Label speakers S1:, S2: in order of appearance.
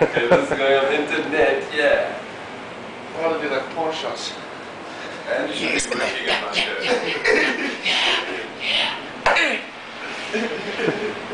S1: it was going on internet, yeah.
S2: I want to do like porn shots.
S1: And you should be working on that. Yeah, yeah, yeah, yeah.